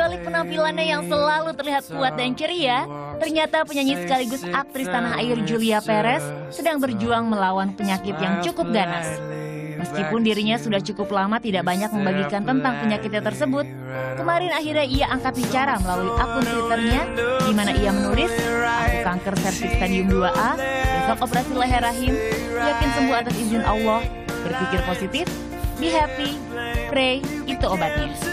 balik penampilannya yang selalu terlihat kuat dan ceria, ternyata penyanyi sekaligus aktris tanah air Julia Perez sedang berjuang melawan penyakit yang cukup ganas. Meskipun dirinya sudah cukup lama tidak banyak membagikan tentang penyakitnya tersebut, kemarin akhirnya ia angkat bicara melalui akun Twitternya di mana ia menulis, aku kanker serviks stadium 2A, besok operasi leher rahim, yakin sembuh atas izin Allah, berpikir positif, be happy, pray, itu obatnya.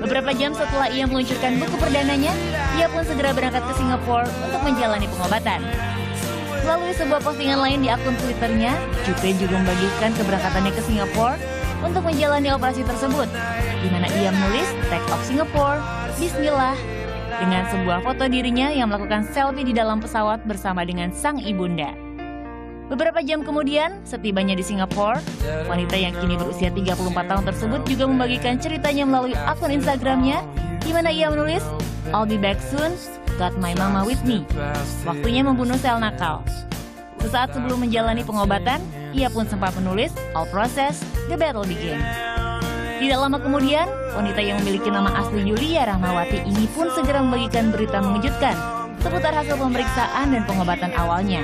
Beberapa jam setelah ia meluncurkan buku perdananya, ia pun segera berangkat ke Singapura untuk menjalani pengobatan. Melalui sebuah postingan lain di akun Twitternya, Jupe juga membagikan keberangkatannya ke Singapura untuk menjalani operasi tersebut, di mana ia menulis Take off Singapore, Bismillah, dengan sebuah foto dirinya yang melakukan selfie di dalam pesawat bersama dengan sang ibunda. Beberapa jam kemudian, setibanya di Singapura, wanita yang kini berusia 34 tahun tersebut juga membagikan ceritanya melalui akun Instagramnya, di mana ia menulis, I'll be back soon, got my mama with me. Waktunya membunuh sel nakal. Sesaat sebelum menjalani pengobatan, ia pun sempat menulis, all process, the battle begin. Tidak lama kemudian, wanita yang memiliki nama asli Yulia Rahmawati ini pun segera membagikan berita mengejutkan seputar hasil pemeriksaan dan pengobatan awalnya.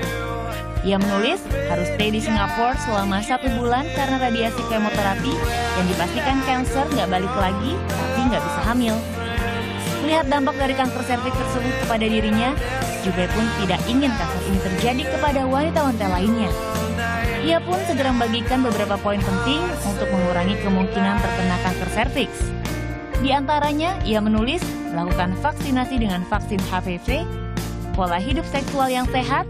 Ia menulis harus stay di Singapura selama satu bulan karena radiasi kemoterapi yang dipastikan kanker nggak balik lagi tapi nggak bisa hamil. Melihat dampak dari kanker serviks tersebut kepada dirinya, Jube pun tidak ingin kasus ini terjadi kepada wanita-wanita lainnya. Ia pun segera membagikan beberapa poin penting untuk mengurangi kemungkinan terkena kanker serviks. Di antaranya, ia menulis melakukan vaksinasi dengan vaksin HPV, pola hidup seksual yang sehat,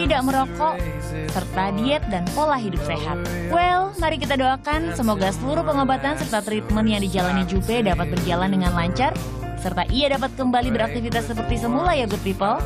tidak merokok, serta diet dan pola hidup sehat. Well, mari kita doakan semoga seluruh pengobatan serta treatment yang dijalani Jupe dapat berjalan dengan lancar, serta ia dapat kembali beraktivitas seperti semula ya good people.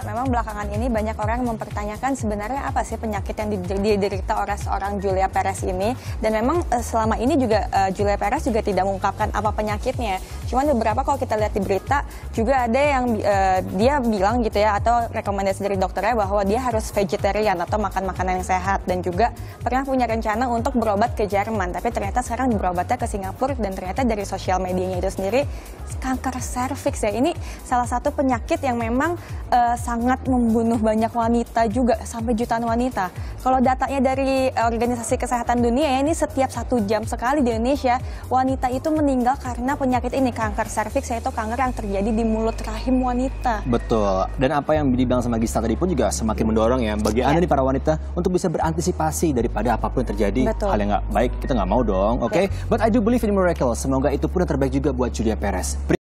Ya, memang belakangan ini banyak orang mempertanyakan sebenarnya apa sih penyakit yang diderita oleh seorang Julia Perez ini. Dan memang eh, selama ini juga uh, Julia Perez juga tidak mengungkapkan apa penyakitnya. Cuman beberapa kalau kita lihat di berita juga ada yang uh, dia bilang gitu ya atau rekomendasi dari dokternya bahwa dia harus vegetarian atau makan makanan yang sehat dan juga pernah punya rencana untuk berobat ke Jerman. Tapi ternyata sekarang berobatnya ke Singapura dan ternyata dari sosial medianya itu sendiri kanker serviks ya. Ini salah satu penyakit yang memang uh, sangat membunuh banyak wanita juga sampai jutaan wanita. Kalau datanya dari Organisasi Kesehatan Dunia ya ini setiap satu jam sekali di Indonesia wanita itu meninggal karena penyakit ini kanker serviks yaitu kanker yang terjadi di mulut rahim wanita. Betul. Dan apa yang dibilang sama Gista tadi pun juga semakin mendorong ya bagi ya. anda nih para wanita untuk bisa berantisipasi daripada apa pun yang terjadi Betul. hal yang nggak baik kita nggak mau dong, oke? Okay? Ya. But I do believe in miracle. Semoga itu pun yang terbaik juga buat Julia Perez.